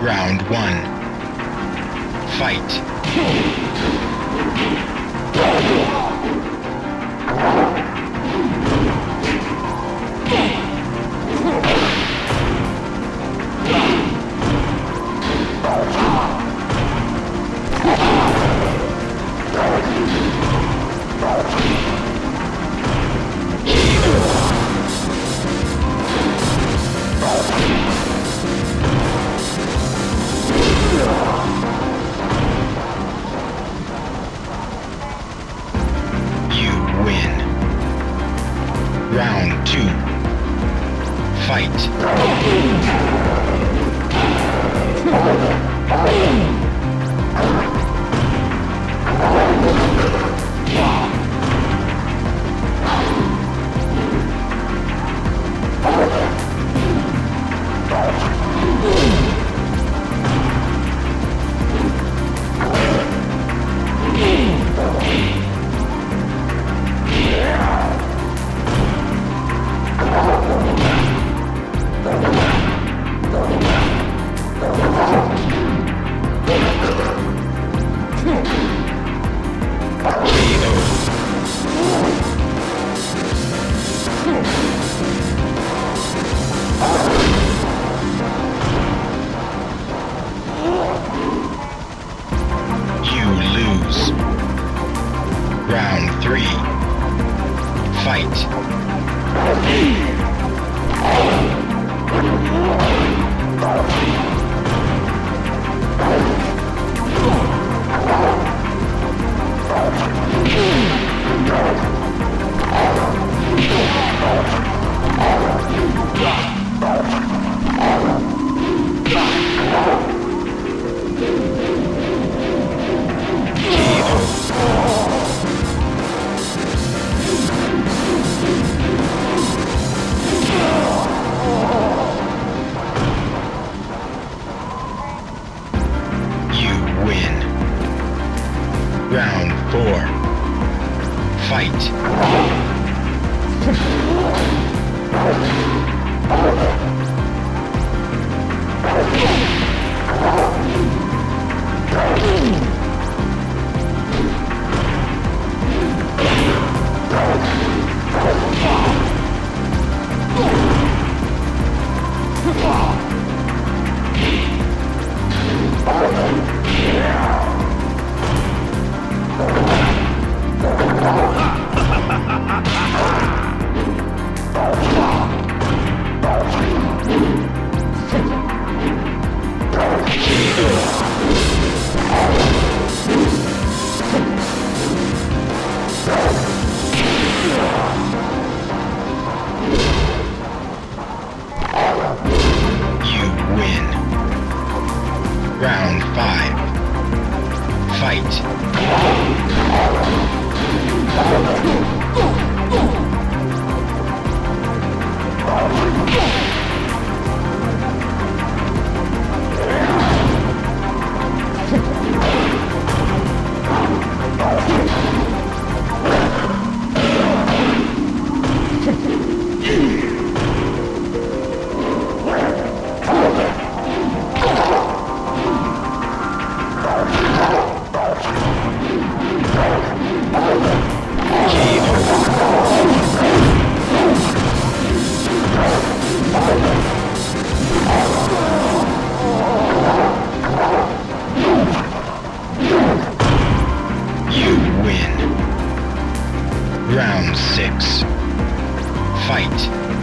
Round one. Fight. Fight. You lose. Round three. Fight. Round four. Fight. Round five. Fight. You win. Round six. Fight.